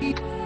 You.